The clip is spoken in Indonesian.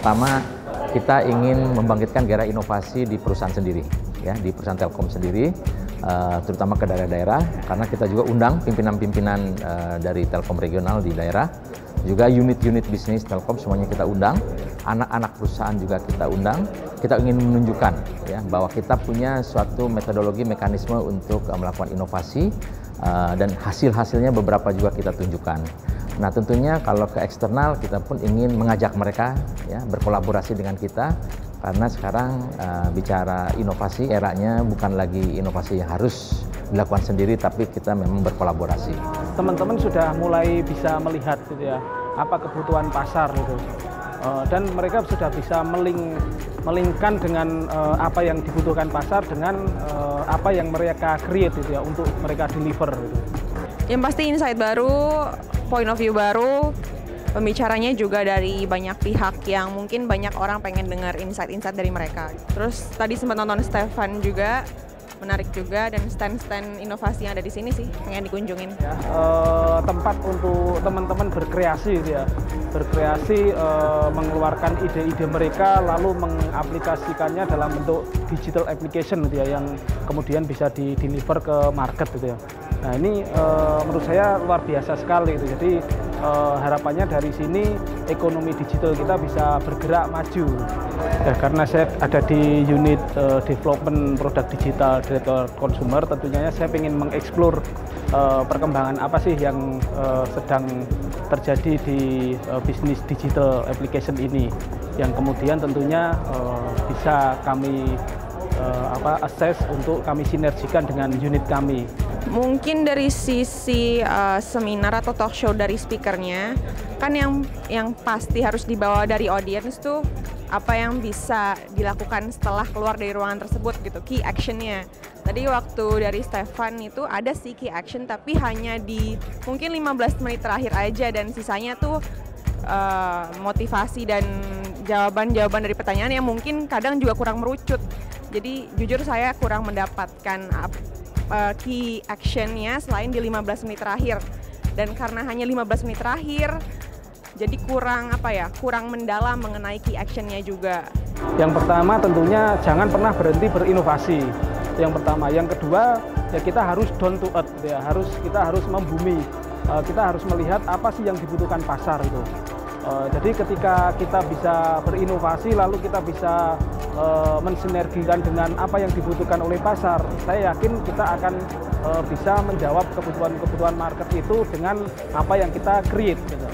pertama kita ingin membangkitkan gairah inovasi di perusahaan sendiri, ya di perusahaan Telkom sendiri, uh, terutama ke daerah-daerah, karena kita juga undang pimpinan-pimpinan uh, dari Telkom regional di daerah, juga unit-unit bisnis Telkom semuanya kita undang, anak-anak perusahaan juga kita undang. Kita ingin menunjukkan ya bahwa kita punya suatu metodologi mekanisme untuk uh, melakukan inovasi uh, dan hasil-hasilnya beberapa juga kita tunjukkan. Nah tentunya kalau ke eksternal kita pun ingin mengajak mereka ya berkolaborasi dengan kita karena sekarang uh, bicara inovasi eranya bukan lagi inovasi yang harus dilakukan sendiri tapi kita memang berkolaborasi. Teman-teman sudah mulai bisa melihat gitu ya apa kebutuhan pasar gitu uh, dan mereka sudah bisa meling melingkan dengan uh, apa yang dibutuhkan pasar dengan uh, apa yang mereka create gitu ya untuk mereka deliver gitu. Yang pasti insight baru point of view baru, pembicaranya juga dari banyak pihak yang mungkin banyak orang pengen dengar insight-insight dari mereka. Terus tadi sempat nonton Stefan juga, menarik juga dan stand-stand inovasi yang ada di sini sih pengen dikunjungin. Ya, uh, tempat untuk teman-teman berkreasi gitu ya, berkreasi uh, mengeluarkan ide-ide mereka lalu mengaplikasikannya dalam bentuk digital application gitu ya yang kemudian bisa di deliver ke market gitu ya. Nah ini e, menurut saya luar biasa sekali. Gitu. Jadi e, harapannya dari sini ekonomi digital kita bisa bergerak maju. Ya, karena saya ada di unit e, development produk digital direktur consumer, tentunya saya ingin mengeksplor e, perkembangan apa sih yang e, sedang terjadi di e, bisnis digital application ini, yang kemudian tentunya e, bisa kami apa assess untuk kami sinergikan dengan unit kami. Mungkin dari sisi uh, seminar atau talk show dari speakernya, kan yang yang pasti harus dibawa dari audience tuh apa yang bisa dilakukan setelah keluar dari ruangan tersebut gitu, key actionnya. Tadi waktu dari Stefan itu ada sih key action tapi hanya di mungkin 15 menit terakhir aja dan sisanya tuh uh, motivasi dan jawaban-jawaban dari pertanyaan yang mungkin kadang juga kurang merucut. Jadi jujur saya kurang mendapatkan uh, key actionnya selain di 15 menit terakhir. Dan karena hanya 15 menit terakhir jadi kurang apa ya kurang mendalam mengenai key actionnya juga. Yang pertama tentunya jangan pernah berhenti berinovasi. Yang pertama. Yang kedua ya kita harus down to earth ya. Harus kita harus membumi. Uh, kita harus melihat apa sih yang dibutuhkan pasar itu uh, jadi ketika kita bisa berinovasi lalu kita bisa e, mensinergikan dengan apa yang dibutuhkan oleh pasar, saya yakin kita akan e, bisa menjawab kebutuhan-kebutuhan market itu dengan apa yang kita create. Gitu.